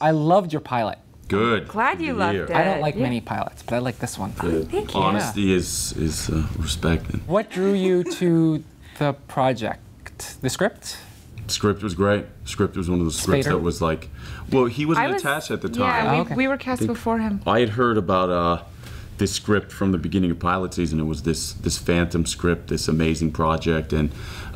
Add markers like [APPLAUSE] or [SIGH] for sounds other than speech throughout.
I loved your pilot. Good. Glad you loved it. I don't like Yeah. many pilots, but I like this one. Good. Thank you. Honesty is is uh, respected. What drew you to the project? The script? Script was great. Script was one of the scripts Spader? that was like, well, he wasn't was- attached at the time. Yeah, we, Oh, okay. we were cast Think- before him. I had heard about uh, this script from the beginning of pilot season. It was this this Phantom script, this amazing project, and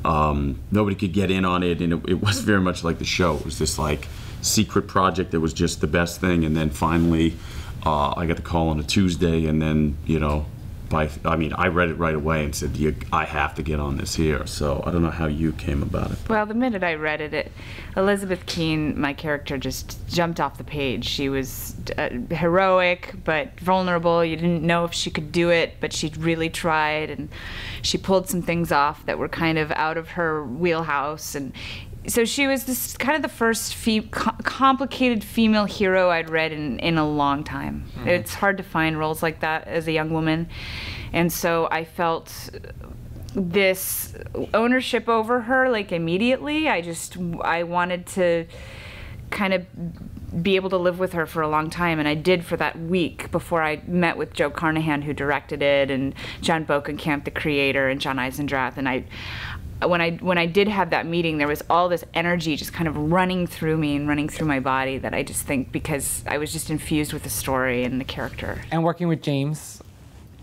um, nobody could get in on it. And it, it was [LAUGHS] very much like the show. It was this like secret project that was just the best thing. And then finally, uh, I got the call on a Tuesday, and then you know. By, I mean, I read it right away and said, you, "I have to get on this here." So I don't know how you came about it. Well, the minute I read it, it Elizabeth Keen, my character, just jumped off the page. She was uh, heroic but vulnerable. You didn't know if she could do it, but she really tried, and she pulled some things off that were kind of out of her wheelhouse. And so she was this kind of the first fe- co- complicated female hero I'd read in, in a long time. Mm-hmm. It's hard to find roles like that as a young woman, and so I felt this ownership over her like immediately. I just i wanted to kind of be able to live with her for a long time. And i did for that week before i met with joe carnahan who directed it and john bokenkamp the creator and john eisendrath. And i when i when i did have that meeting there was all this energy just kind of running through me and running through my body that i just think because i was just infused with the story and the character And working with James,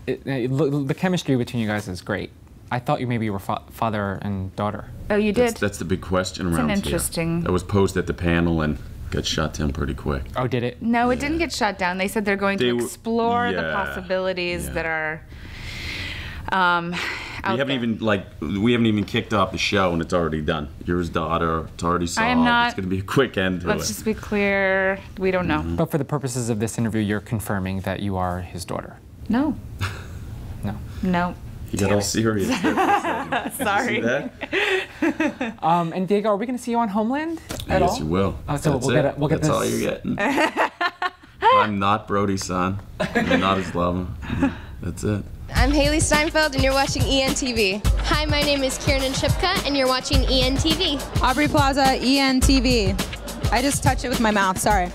it, it, the chemistry between you guys is great. I thought you maybe were fa- father and daughter. oh you did That's, that's the big question an around here. interesting- That was posed at the panel and got shot down pretty quick. Oh, did it? No, it didn't get shot down. They said they're going They to explore the yeah, possibilities yeah. that are um, out We haven't there. even like we haven't even kicked off the show and it's already done. You're his daughter. It's already solved. am not- It's gonna be a quick end to Let's it. just be clear. We don't know. But for the purposes of this interview, you're confirming that you are his daughter. No, [LAUGHS] No. no. You got all serious. there for a second. Sorry. See that? [LAUGHS] Um, and Diego, are we going to see you on Homeland at yes, all? you will. Oh, so That's we'll it. get a- we'll get That's all this- you're getting. [LAUGHS] I'm not Brody's son. I'm not his lover. That's it. I'm Hailee Steinfeld, and you're watching ENTV. Hi, my name is Kiernan Shipka, and you're watching ENTV. Aubrey Plaza, ENTV. I just touched it with my mouth, sorry.